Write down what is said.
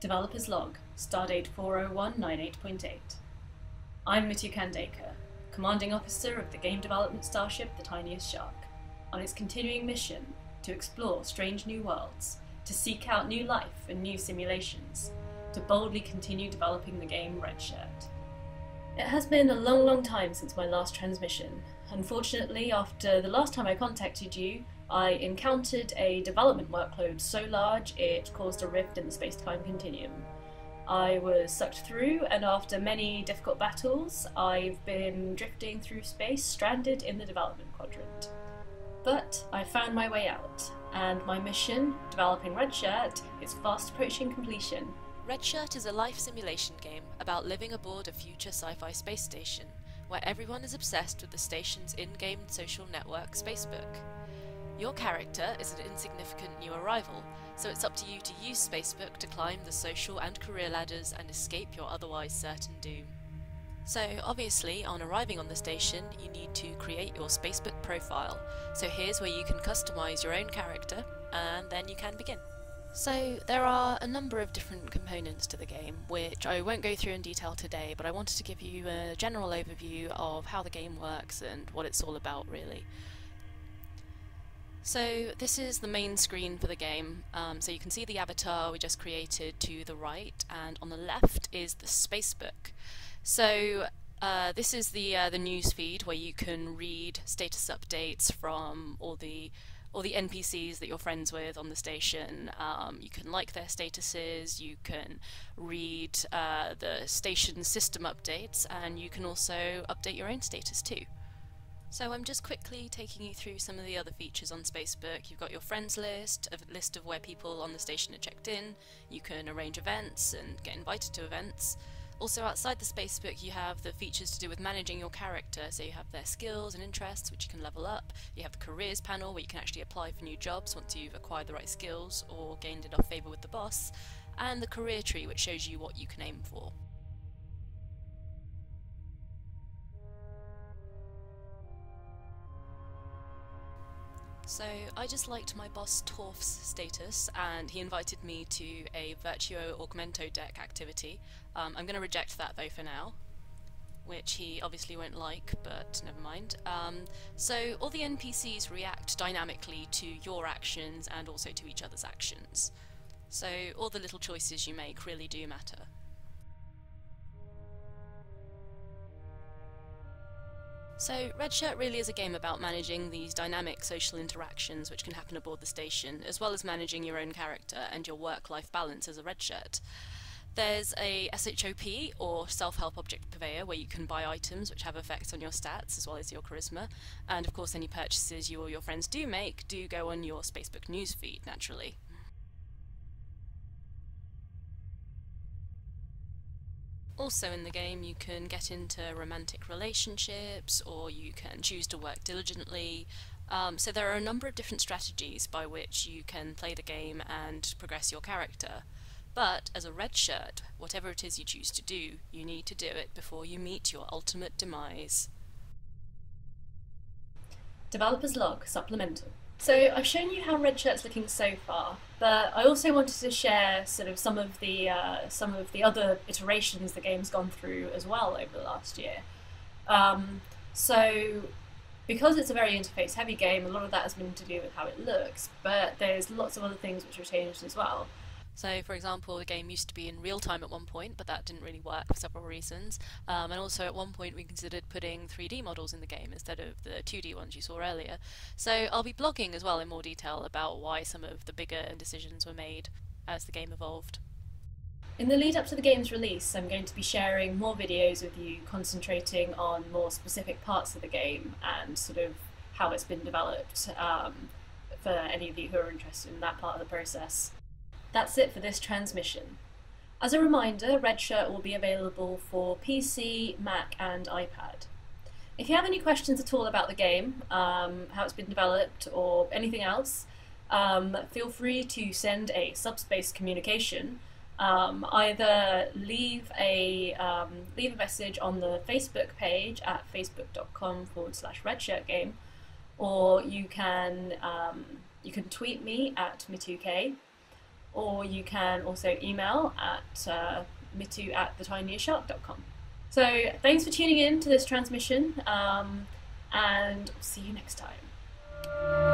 Developer's Log, Stardate 40198.8. I'm Mitu Khandaker, Commanding Officer of the game development starship The Tiniest Shark, on its continuing mission to explore strange new worlds, to seek out new life and new simulations, to boldly continue developing the game Redshirt. It has been a long, long time since my last transmission. Unfortunately, after the last time I contacted you, I encountered a development workload so large it caused a rift in the space time continuum. I was sucked through, and after many difficult battles, I've been drifting through space, stranded in the development quadrant. But I found my way out, and my mission, developing Redshirt, is fast approaching completion. Redshirt is a life simulation game about living aboard a future sci fi space station, where everyone is obsessed with the station's in game social network, Spacebook. Your character is an insignificant new arrival, so it's up to you to use Spacebook to climb the social and career ladders and escape your otherwise certain doom. So, obviously, on arriving on the station, you need to create your Spacebook profile. So, here's where you can customize your own character, and then you can begin. So, there are a number of different components to the game, which I won't go through in detail today, but I wanted to give you a general overview of how the game works and what it's all about, really. So this is the main screen for the game. Um, so you can see the avatar we just created to the right, and on the left is the spacebook. So uh, this is the uh, the news feed where you can read status updates from all the all the NPCs that you're friends with on the station. Um, you can like their statuses. You can read uh, the station system updates, and you can also update your own status too. So I'm just quickly taking you through some of the other features on Spacebook. You've got your friends list, a list of where people on the station are checked in. You can arrange events and get invited to events. Also outside the Spacebook you have the features to do with managing your character, so you have their skills and interests which you can level up. You have the careers panel where you can actually apply for new jobs once you've acquired the right skills or gained enough favour with the boss. And the career tree which shows you what you can aim for. So I just liked my boss Torf's status and he invited me to a Virtuo Augmento deck activity. Um, I'm going to reject that though for now, which he obviously won't like, but never mind. Um, so all the NPCs react dynamically to your actions and also to each other's actions. So all the little choices you make really do matter. So, Redshirt really is a game about managing these dynamic social interactions which can happen aboard the station, as well as managing your own character and your work life balance as a Redshirt. There's a SHOP, or Self Help Object Purveyor, where you can buy items which have effects on your stats as well as your charisma, and of course, any purchases you or your friends do make do go on your Spacebook newsfeed, naturally. Also in the game you can get into romantic relationships or you can choose to work diligently. Um, so there are a number of different strategies by which you can play the game and progress your character. But as a red shirt, whatever it is you choose to do, you need to do it before you meet your ultimate demise. Developer's Log Supplemental. So I've shown you how Redshirt's looking so far, but I also wanted to share sort of some of the uh, some of the other iterations the game's gone through as well over the last year. Um, so because it's a very interface heavy game, a lot of that has been to do with how it looks, but there's lots of other things which have changed as well. So, for example, the game used to be in real time at one point, but that didn't really work for several reasons. Um, and also, at one point, we considered putting 3D models in the game instead of the 2D ones you saw earlier. So, I'll be blogging as well in more detail about why some of the bigger decisions were made as the game evolved. In the lead up to the game's release, I'm going to be sharing more videos with you concentrating on more specific parts of the game and sort of how it's been developed um, for any of you who are interested in that part of the process. That's it for this transmission. As a reminder, Redshirt will be available for PC, Mac and iPad. If you have any questions at all about the game, um, how it's been developed, or anything else, um, feel free to send a subspace communication. Um, either leave a um, leave a message on the Facebook page at facebook.com forward slash redshirt game, or you can um, you can tweet me at mitu or you can also email at uh, mitu at thetiniestshark.com. So thanks for tuning in to this transmission, um, and see you next time.